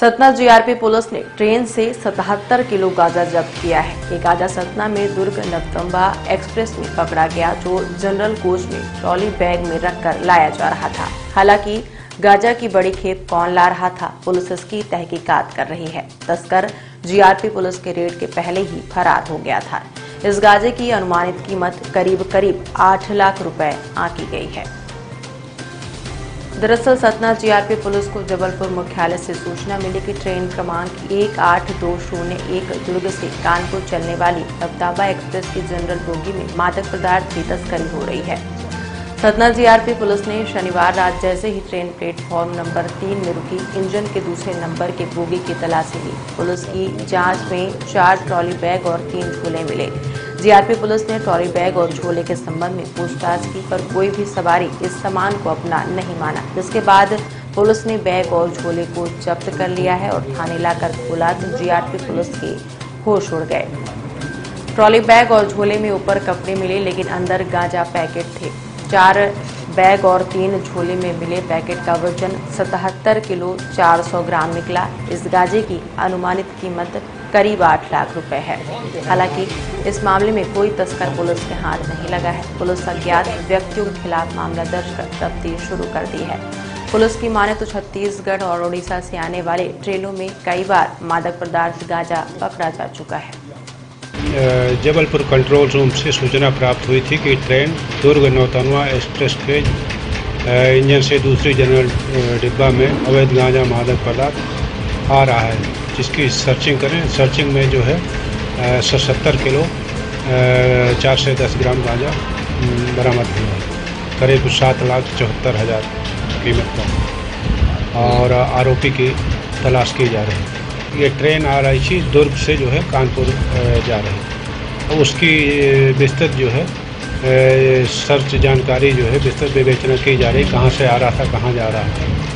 Satna GRP police ने train से 77 kilo गांजा जब्त किया है। ये गांजा सतना में दुर्ग नवतंबा एक्सप्रेस में पकड़ा गया, जो जनरल कोच में ट्रॉली बैग में रखकर लाया जा रहा था। हालाँकि, गांजा की बड़ी खेप कौन ला रहा था, पुलिस इसकी तहकीकात कर रही है। तस्कर जीआरपी पुलिस के रेड के पहले ही फरार हो गया था। इस गांजे की अनुमानित कीमत करीब करीब आठ लाख रुपए आंकी गई है। दरअसल सतना जीआरपी पुलिस को जबलपुर मुख्यालय से सूचना मिली कि ट्रेन क्रमांक एक आठ दो शून्य एक दुर्ग से कानपुर चलने वाली अवताबा एक्सप्रेस की जनरल बोगी में मादक पदार्थ की तस्करी हो रही है। सतना जीआरपी पुलिस ने शनिवार रात जैसे ही ट्रेन प्लेटफॉर्म नंबर तीन में रुकी, इंजन के दूसरे नंबर के बोगी की तलाशी ली। पुलिस की जाँच में चार ट्रॉली बैग और तीन झोले मिले। जीआरपी पुलिस ने ट्रॉली बैग और झोले के संबंध में पूछताछ की, पर कोई भी सवारी इस सामान को अपना नहीं माना। जिसके बाद पुलिस ने बैग और झोले को जब्त कर लिया है और थाने लाकर खोला तो जीआरपी पुलिस के होश उड़ गए। ट्रॉली बैग और झोले में ऊपर कपड़े मिले, लेकिन अंदर गांजा पैकेट थे। चार बैग और तीन झोले में मिले पैकेट का वज़न 77 किलो 400 ग्राम निकला। इस गांजे की अनुमानित कीमत करीब आठ लाख रुपए है। हालाँकि, इस मामले में कोई तस्कर पुलिस के हाथ नहीं लगा है। पुलिस अज्ञात व्यक्तियों के खिलाफ मामला दर्ज कर तफ्तीश शुरू कर दी है। पुलिस की माने तो छत्तीसगढ़ और उड़ीसा से आने वाले ट्रेनों में कई बार मादक पदार्थ, गांजा पकड़ा जा चुका है। जबलपुर कंट्रोल रूम से सूचना प्राप्त हुई थी कि ट्रेन दुर्ग नौतनवा एक्सप्रेस के इंजन से दूसरी जनरल डिब्बा में अवैध गांजा, मादक पदार्थ आ रहा है। जिसकी सर्चिंग करें। सर्चिंग में जो है सौ सत्तर किलो चार से दस ग्राम गांजा बरामद हुआ है। करीब सात लाख चौहत्तर हज़ार कीमत का और आरोपी की तलाश की जा रही है। ये ट्रेन आ रही थी दुर्ग से जो है कानपुर जा रही तो उसकी विस्तृत जो है सर्च जानकारी जो है, विस्तृत विवेचना की जा रही है। कहाँ से आ रहा था, कहाँ जा रहा था